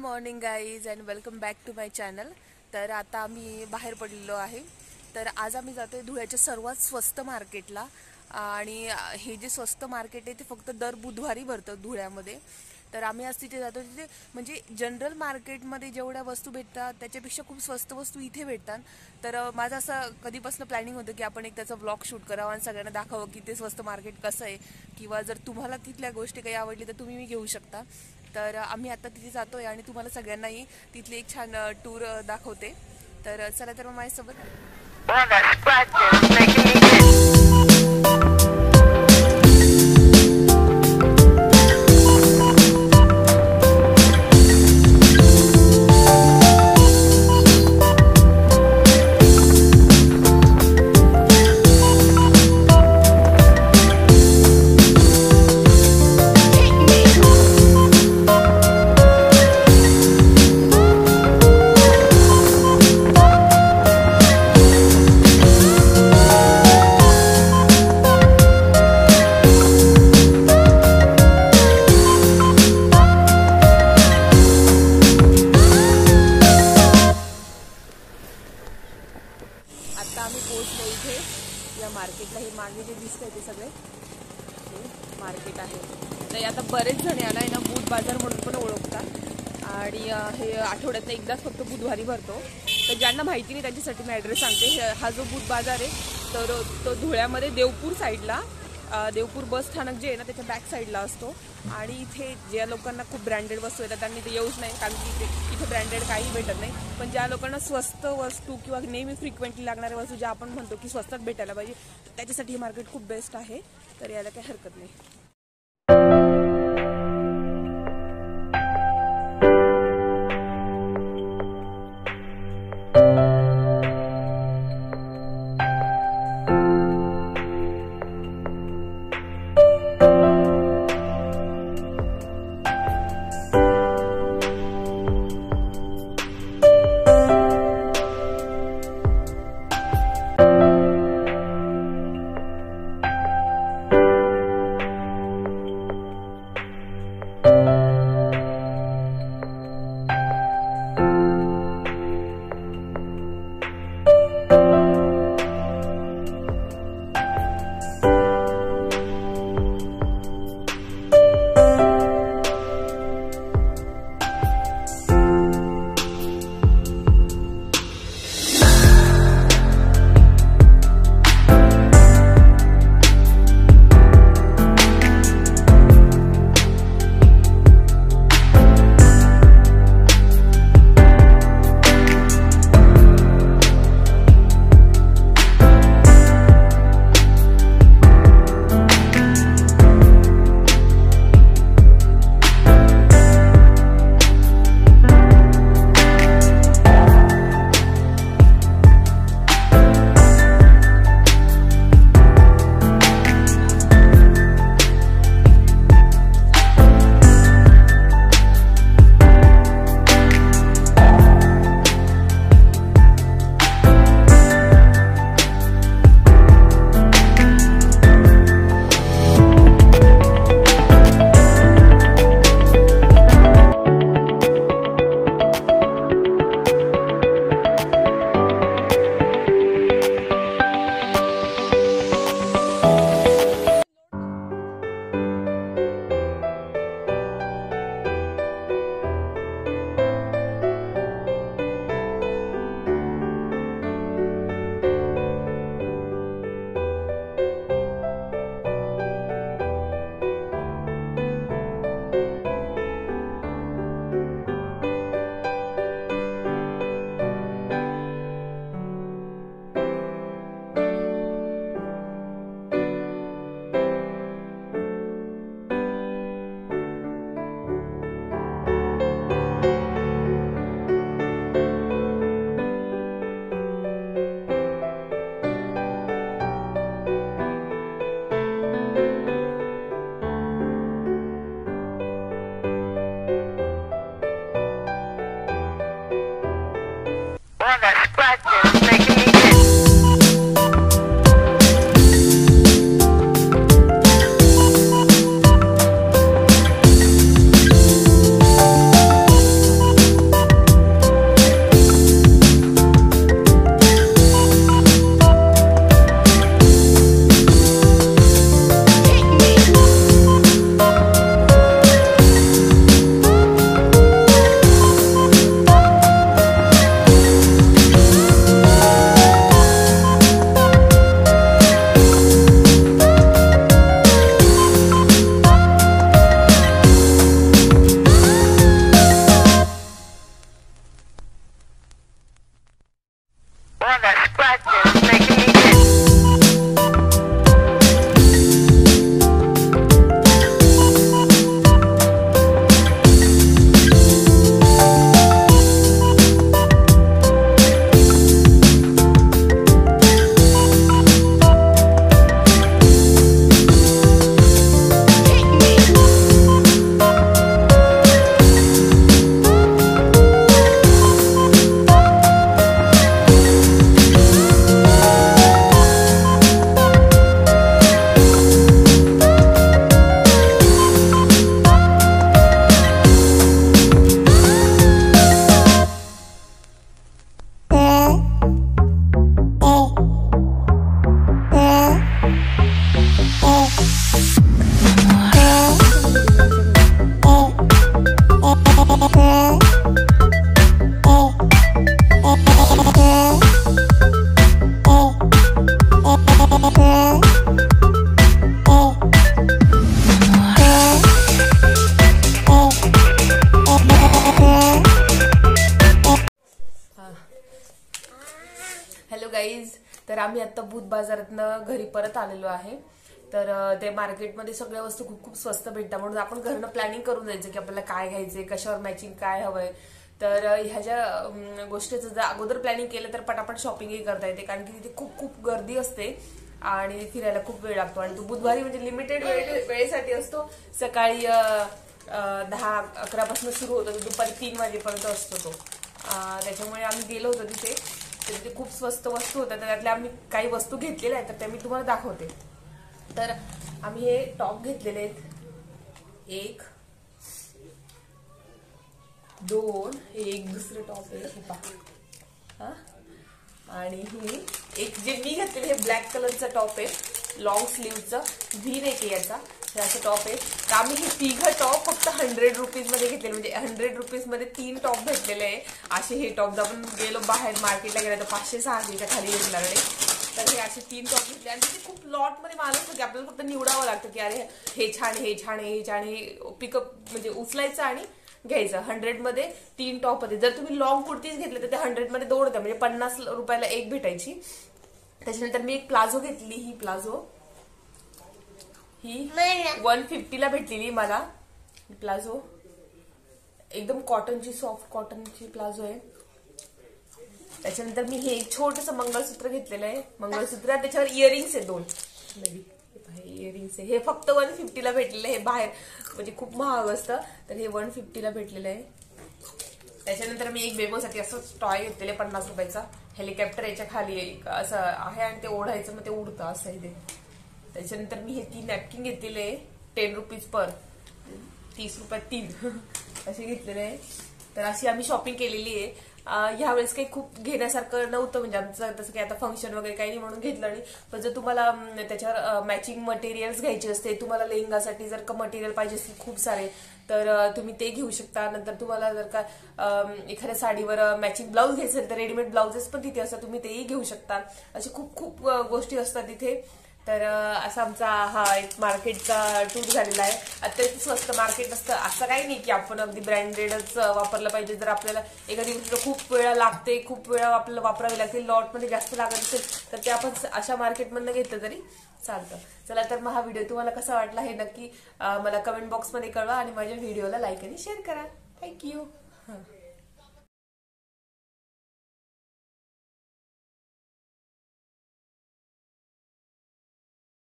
Morning guys and welcome back to my channel तर आता आम्ही बाहेर पडलेलो आहे. तर आज आम्ही जातो आहे धुळ्याच्या सर्वात स्वस्त मार्केटला. आणि हे जे स्वस्त मार्केट आहे ते फक्त दर बुधवारी भरतं धुळ्यामध्ये. तर आम्ही आज तिथे जातो तिथे म्हणजे जनरल मार्केटमध्ये जेवढ्या वस्तू भेटतात त्याच्यापेक्षा खूप स्वस्त वस्तू इथे भेटतात. तर माझं असं कधीपासून प्लॅनिंग होतं की आपण एक त्याचा ब्लॉग शूट करावा आणि सगळ्यांना दाखवावं की ते स्वस्त मार्केट कसं आहे. किंवा जर तुम्हाला तिथल्या गोष्टी काही आवडली तर तुम्ही मी घेऊ शकता. तर आम्ही आता तिथे जातोय आणि तुम्हाला सगळ्यांनाही तिथली एक छान टूर दाखवते. तर चला तर मग माझ्यासोबत. ते सगळे. मार्केट आहे. तर आता बरेच जण याला आहे ना बुध बाजार म्हणून पण ओळखतात. आणि हे आठवड्यातनं एकदाच फक्त बुधवारी भरतो. तर ज्यांना माहिती नाही त्यांच्यासाठी मी ॲड्रेस सांगते. हा जो बुध बाजार आहे तर तो धुळ्यामध्ये देवपूर साईडला देवपूर बस स्थानक जे आहे ना त्याच्या बॅक साईडला असतो. आणि इथे ज्या लोकांना खूप ब्रँडेड वस्तू येतात त्यांनी ते येऊच नाही कारण की इथे ब्रँडेड काही भेटत नाही. पण ज्या लोकांना स्वस्त वस्तू किंवा नेहमी फ्रिक्वेंटली लागणाऱ्या वस्तू ज्या आपण म्हणतो की स्वस्तात भेटायला पाहिजे त्याच्यासाठी हे मार्केट खूप बेस्ट आहे. तर याला काही हरकत नाही. Boy, that scratch is making me आता बुध बाजारातनं घरी परत आलेलो आहे. तर ते मार्केटमध्ये सगळ्या वस्तू खूप खूप स्वस्त भेटतात. म्हणून आपण घरनं प्लॅनिंग करून जायचं की आपल्याला काय घ्यायचंय कशावर मॅचिंग काय हवंय. तर ह्या ज्या गोष्टीचं जर अगोदर प्लॅनिंग केलं तर पटापट शॉपिंगही करता येते. कारण की तिथे खूप खूप गर्दी असते आणि फिरायला खूप वेळ लागतो. आणि तो बुधवारी म्हणजे लिमिटेड वेळेसाठी असतो. सकाळी दहा अकरापासून सुरू होतो. दुपारी तीन वाजेपर्यंत असतो तो. त्याच्यामुळे आम्ही गेलो होतो तिथे. तर तिथे खूप स्वस्त वस्तू होत्या तर त्यातल्या आम्ही काही वस्तू घेतलेल्या आहेत तर त्या मी तुम्हाला दाखवते. तर आम्ही हे टॉप घेतलेले आहेत. एक दोन हे एक दुसरे टॉप आहे आणि ही एक जे मी घेतलेले हे ब्लॅक कलरचं टॉप आहे लॉंग स्लीवचं व्ही नेक याचा? हे असं टॉप आहे. आम्ही हे तिघं टॉप फक्त हंड्रेड रुपीजमध्ये घेतलेले म्हणजे हंड्रेड रुपीजमध्ये तीन टॉप भेटलेले आहे. असे हे टॉप जर आपण गेलो बाहेर मार्केटला गेलो तर पाचशे सहाशेच्या खाली भेटणार नाही तर हे असे तीन टॉप घेतले आणि ते खूप लॉटमध्ये माल असतो की आपल्याला फक्त निवडावं लागतं की अरे हे छान हे छान आहे, हे छान हे पिकअप म्हणजे उचलायचं आणि घ्यायचं. हंड्रेडमध्ये तीन टॉप होते. जर तुम्ही लॉंग कुर्तीज घेतले तर ते हंड्रेडमध्ये दोन होत्या म्हणजे पन्नास रुपयाला एक भेटायची. त्याच्यानंतर मी एक प्लाझो घेतली ही प्लाझो. ही वन फिफ्टीला भेटलेली मला. प्लाझो. एकदम कॉटनची सॉफ्ट कॉटनची प्लाझो आहे. त्याच्यानंतर मी हे एक छोटस मंगळसूत्र घेतलेलं आहे. मंगळसूत्र त्याच्यावर इयरिंग्स आहे दोन. इयरिंग्स आहे. हे फक्त वन फिफ्टीला भेटलेलं आहे. हे बाहेर म्हणजे खूप महाग असतं. तर हे वन फिफ्टीला भेटलेलं आहे. त्याच्यानंतर मी एक बेबोसाठी असं टॉय घेतलेलं आहे पन्नास रुपयाचा. हेलिकॉप्टर याच्या खाली असं आहे आणि ते ओढायचं मग ते उडतं. असं आहे ते. त्याच्यानंतर मी हे तीन नॅपकिन घेतलेले आहे टेन रुपीज पर तीस रुपयात तीन. असे घेतलेले आहे. तर अशी आम्ही शॉपिंग केलेली आहे. ह्यावेळेस ह्या वेळेस काही खूप घेण्यासारखं नव्हतं म्हणजे आमचं तसं काही आता फंक्शन वगैरे काही नाही म्हणून घेतलं नाही. पण जर तुम्हाला त्याच्यावर मॅचिंग मटेरियल्स घ्यायचे असते तुम्हाला लेहंगासाठी जर का मटेरियल पाहिजे असतील खूप सारे तर तुम्ही ते घेऊ शकता. नंतर तुम्हाला जर का एखाद्या साडीवर मॅचिंग ब्लाऊज घ्यायचं असेल तर रेडीमेड ब्लाउजेस पण तिथे असतात तुम्ही तेही घेऊ शकता. असे खूप खूप गोष्टी असतात तिथे. तर असा आमचा हा एक मार्केटचा टूर झालेला आहे. अत्यंत स्वस्त मार्केट असतं. असं काही नाही की आपण अगदी ब्रँडेडच वापरलं पाहिजे. जर आपल्याला एखादी गोष्ट खूप वेळा लागते खूप वेळा आपल्याला वापरावी लागते लॉटमध्ये जास्त लागत असेल तर ते आपण अशा मार्केटमधनं घेतलं तरी चालतं. चला तर मग हा व्हिडिओ तुम्हाला कसा वाटला हे नक्की मला कमेंट बॉक्समध्ये कळवा आणि माझ्या व्हिडिओला लाईक आणि शेअर करा. थँक्यू